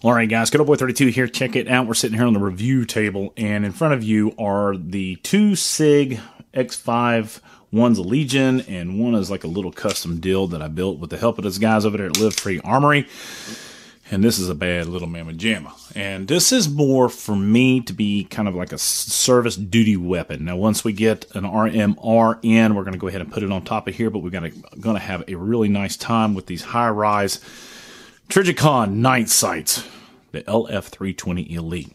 All right, guys, Kotaboy 32 here. Check it out. We're sitting here on the review table, and in front of you are the two SIG X5. One's a Legion, and one is like a little custom deal that I built with the help of those guys over there at Live Free Armory. And this is a bad little mamma jamma. And this is more for me to be kind of like a service duty weapon. Now, once we get an RMR in, we're going to go ahead and put it on top of here, but we're going to, going to have a really nice time with these high rise Trijicon night sights, the LF320 Elite.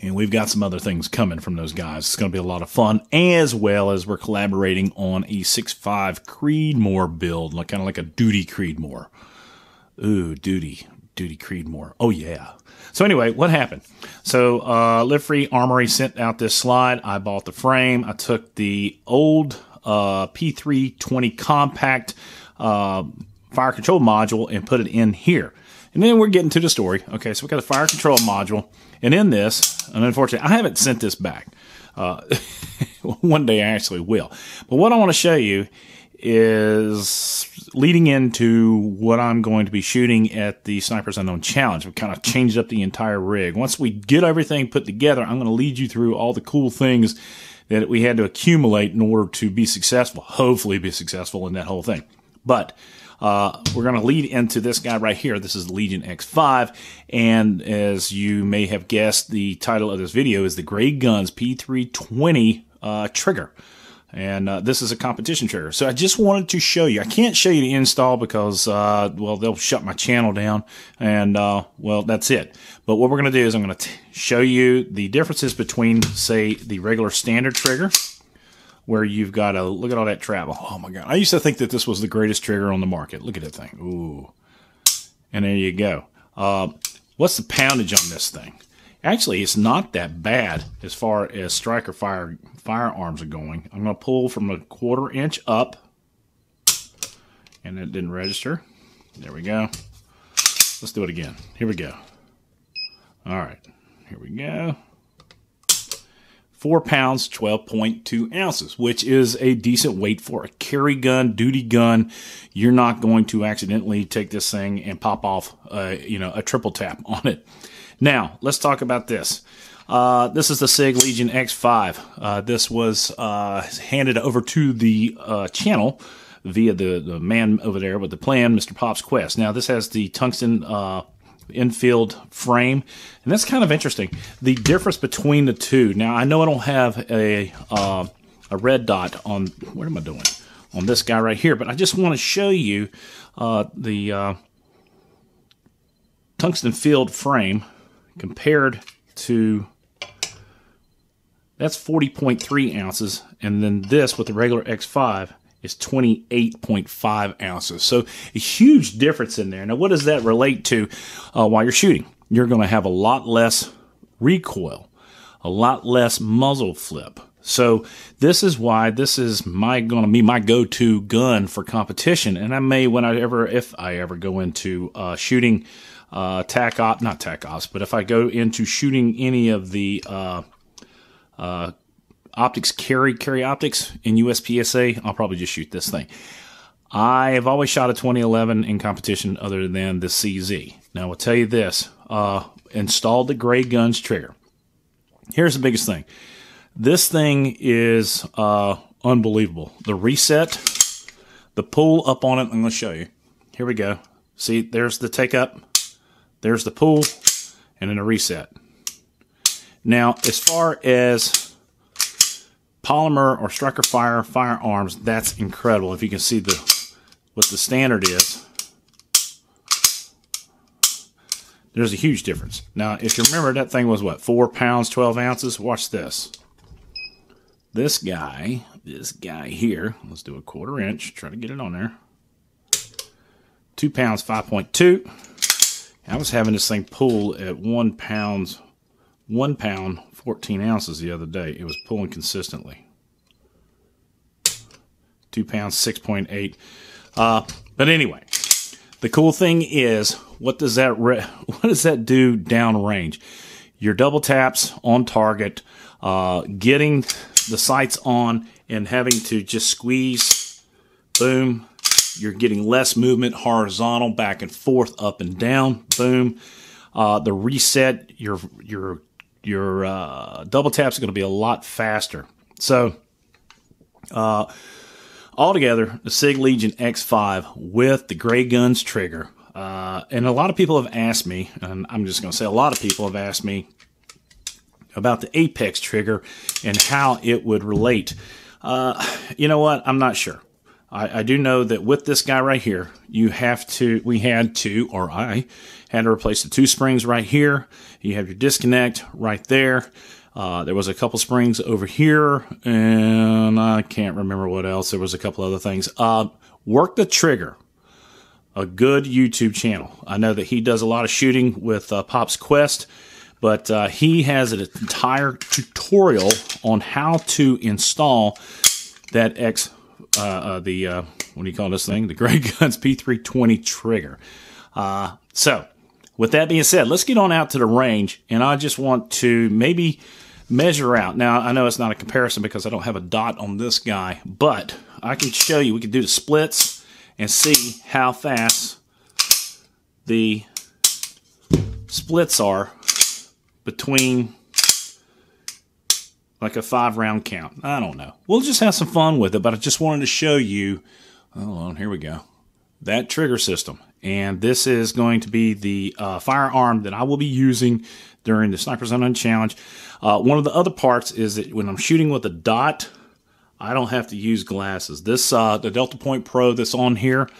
And we've got some other things coming from those guys. It's going to be a lot of fun, as well as we're collaborating on a 6.5 Creedmoor build, like kind of like a duty Creedmoor. Ooh, duty, duty Creedmoor. Oh yeah. So anyway, what happened? So uh, Live Free Armory sent out this slide. I bought the frame. I took the old uh, P320 compact uh, fire control module and put it in here. And then we're getting to the story. Okay, so we got a fire control module. And in this, and unfortunately, I haven't sent this back. Uh, one day I actually will. But what I want to show you is leading into what I'm going to be shooting at the Snipers Unknown Challenge. We kind of changed up the entire rig. Once we get everything put together, I'm going to lead you through all the cool things that we had to accumulate in order to be successful, hopefully be successful in that whole thing. But uh, we're going to lead into this guy right here. This is Legion X5. And as you may have guessed, the title of this video is the Grayguns P320 uh, trigger. And uh, this is a competition trigger. So I just wanted to show you. I can't show you the install because, uh, well, they'll shut my channel down. And, uh, well, that's it. But what we're going to do is I'm going to show you the differences between, say, the regular standard trigger where you've got a look at all that travel. Oh my god! I used to think that this was the greatest trigger on the market. Look at that thing. Ooh, and there you go. Uh, what's the poundage on this thing? Actually, it's not that bad as far as striker fire firearms are going. I'm going to pull from a quarter inch up, and it didn't register. There we go. Let's do it again. Here we go. All right, here we go four pounds, 12.2 ounces, which is a decent weight for a carry gun, duty gun. You're not going to accidentally take this thing and pop off, uh, you know, a triple tap on it. Now, let's talk about this. Uh, this is the SIG Legion X5. Uh, this was uh, handed over to the uh, channel via the, the man over there with the plan, Mr. Pop's Quest. Now, this has the tungsten uh, infield frame. And that's kind of interesting. The difference between the two. Now, I know I don't have a, uh, a red dot on, what am I doing? On this guy right here, but I just want to show you uh, the uh, tungsten field frame compared to that's 40.3 ounces, and then this with the regular X5 is 28.5 ounces. So a huge difference in there. Now, what does that relate to uh, while you're shooting? You're going to have a lot less recoil, a lot less muzzle flip. So this is why this is my going to be my go-to gun for competition. And I may, when I ever, if I ever go into uh, shooting uh, tac op, not tac ops, but if I go into shooting any of the uh, uh optics carry carry optics in USPSA, I'll probably just shoot this thing. I have always shot a 2011 in competition other than the CZ. Now, I'll tell you this uh, installed the Grayguns trigger. Here's the biggest thing this thing is uh, unbelievable. The reset, the pull up on it, I'm going to show you. Here we go. See, there's the take up, there's the pull, and then a reset. Now, as far as polymer or striker fire firearms, that's incredible. If you can see the what the standard is, there's a huge difference. Now, if you remember, that thing was what four pounds, twelve ounces. Watch this. This guy, this guy here. Let's do a quarter inch. Try to get it on there. Two pounds, five point two. I was having this thing pull at one pound, one pound 14 ounces the other day. It was pulling consistently. Two pounds, 6.8. Uh, but anyway, the cool thing is, what does that what does that do downrange? Your double taps on target, uh, getting the sights on, and having to just squeeze, boom, You're getting less movement, horizontal, back and forth, up and down. Boom. Uh, the reset, your your your uh, double taps are going to be a lot faster. So, uh, altogether, the Sig Legion X5 with the Grayguns trigger. Uh, and a lot of people have asked me, and I'm just going to say a lot of people have asked me about the Apex trigger and how it would relate. Uh, you know what? I'm not sure. I, I, do know that with this guy right here, you have to, we had to, or I had to replace the two springs right here. You have your disconnect right there. Uh, there was a couple springs over here, and I can't remember what else. There was a couple other things. Uh, work the trigger. A good YouTube channel. I know that he does a lot of shooting with uh, Pop's Quest, but uh, he has an entire tutorial on how to install that X uh, uh, the uh, what do you call this thing? The Grey Guns P320 trigger. Uh, so, with that being said, let's get on out to the range, and I just want to maybe measure out. Now, I know it's not a comparison because I don't have a dot on this guy, but I can show you. We can do the splits and see how fast the splits are between like a five round count. I don't know. We'll just have some fun with it, but I just wanted to show you. Hold on, here we go. That trigger system. And this is going to be the uh, firearm that I will be using during the Snipers Unknown Challenge. Uh, one of the other parts is that when I'm shooting with a dot, I don't have to use glasses. This, uh, the Delta Point Pro that's on here,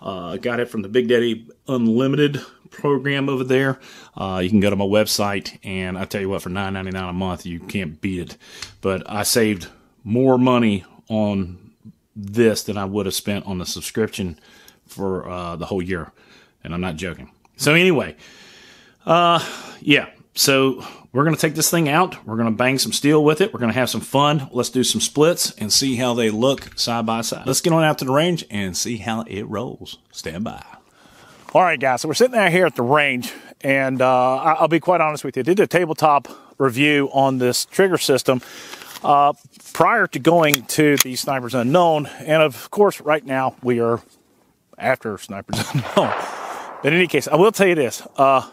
uh, got it from the Big Daddy Unlimited program over there. Uh, you can go to my website, and I tell you what, for nine ninety nine a month, you can't beat it. But I saved more money on this than I would have spent on the subscription for uh, the whole year, and I'm not joking. So anyway, uh, yeah. So we're to take this thing out. We're to bang some steel with it. We're to have some fun. Let's do some splits and see how they look side by side. Let's get on out to the range and see how it rolls. Stand by. All right, guys, so we're sitting out here at the range, and uh, I'll be quite honest with you. I did a tabletop review on this trigger system uh, prior to going to the Snipers Unknown, and of course, right now we are after Snipers Unknown. But in any case, I will tell you this. Uh,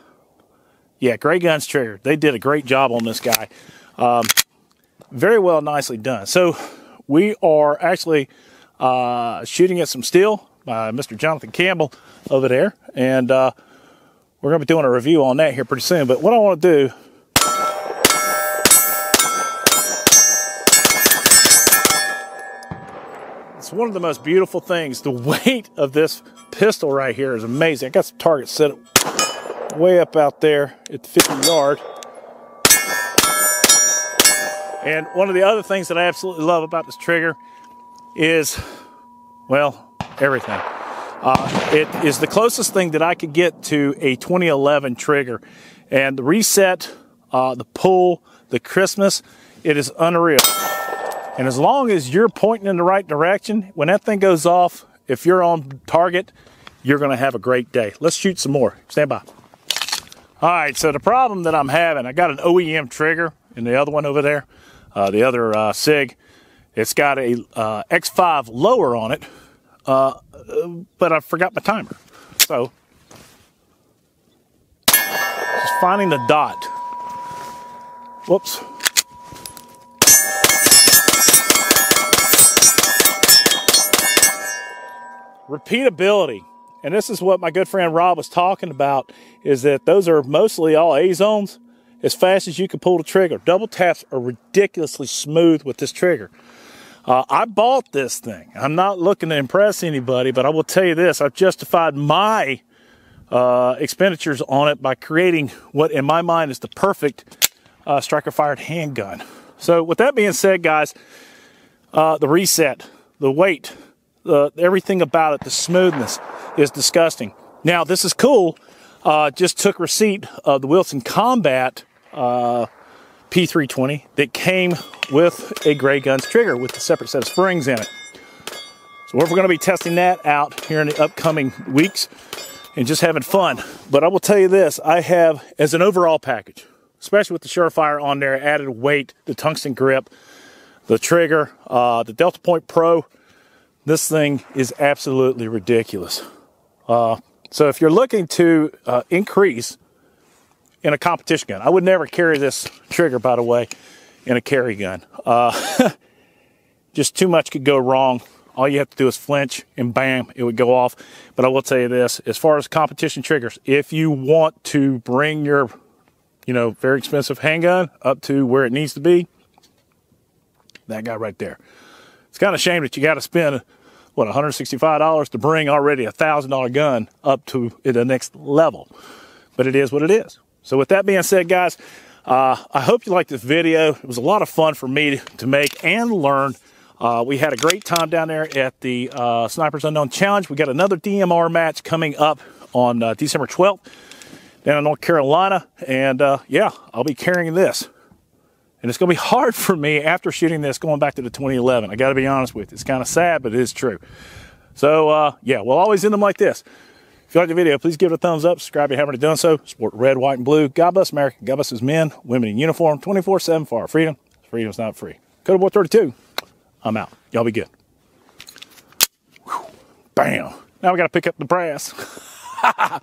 yeah, Grayguns Trigger. They did a great job on this guy. Um, very well, nicely done. So we are actually uh, shooting at some steel by Mr. Jonathan Campbell over there. And uh, we're going to be doing a review on that here pretty soon. But what I want to do It's one of the most beautiful things. The weight of this pistol right here is amazing. I got some targets set up way up out there at the 50 yard. And one of the other things that I absolutely love about this trigger is, well, everything. Uh, it is the closest thing that I could get to a 2011 trigger. And the reset, uh, the pull, the Christmas, it is unreal. And as long as you're pointing in the right direction, when that thing goes off, if you're on target, you're going to have a great day. Let's shoot some more. Stand by. All right, so the problem that I'm having, I got an OEM trigger in the other one over there, uh, the other uh, SIG. It's got a uh, X5 lower on it, uh, but I forgot my timer. So, just finding the dot. Whoops. Repeatability and this is what my good friend Rob was talking about, is that those are mostly all A zones, as fast as you can pull the trigger. Double taps are ridiculously smooth with this trigger. Uh, I bought this thing. I'm not looking to impress anybody, but I will tell you this, I've justified my uh, expenditures on it by creating what in my mind is the perfect uh, striker fired handgun. So with that being said, guys, uh, the reset, the weight, uh, everything about it, the smoothness is disgusting. Now, this is cool. Uh, just took receipt of the Wilson Combat uh, P320 that came with a Grayguns trigger with a separate set of springs in it. So we're going to be testing that out here in the upcoming weeks and just having fun. But I will tell you this, I have, as an overall package, especially with the Surefire on there, added weight, the tungsten grip, the trigger, uh, the Delta Point Pro, This thing is absolutely ridiculous. Uh, so if you're looking to uh, increase in a competition gun, I would never carry this trigger, by the way, in a carry gun. Uh, just too much could go wrong. All you have to do is flinch and bam, it would go off. But I will tell you this, as far as competition triggers, if you want to bring your, you know, very expensive handgun up to where it needs to be, that guy right there. It's kind of a shame that you got to spend what $165 to bring already a thousand dollar gun up to the next level. But it is what it is. So with that being said, guys, uh, I hope you liked this video. It was a lot of fun for me to make and learn. Uh, we had a great time down there at the uh, Snipers Unknown Challenge. We got another DMR match coming up on uh, December 12th down in North Carolina. And uh, yeah, I'll be carrying this. And it's going to be hard for me after shooting this going back to the 2011. I got to be honest with you. It's kind of sad, but it is true. So uh, yeah, we'll always end them like this. If you like the video, please give it a thumbs up. Subscribe if you haven't already done so. Support red, white, and blue. God bless America. God bless his men, women in uniform, 24-7 for our freedom. Freedom's not free. Kotaboy 32. I'm out. Y'all be good. Whew. Bam. Now we got to pick up the brass.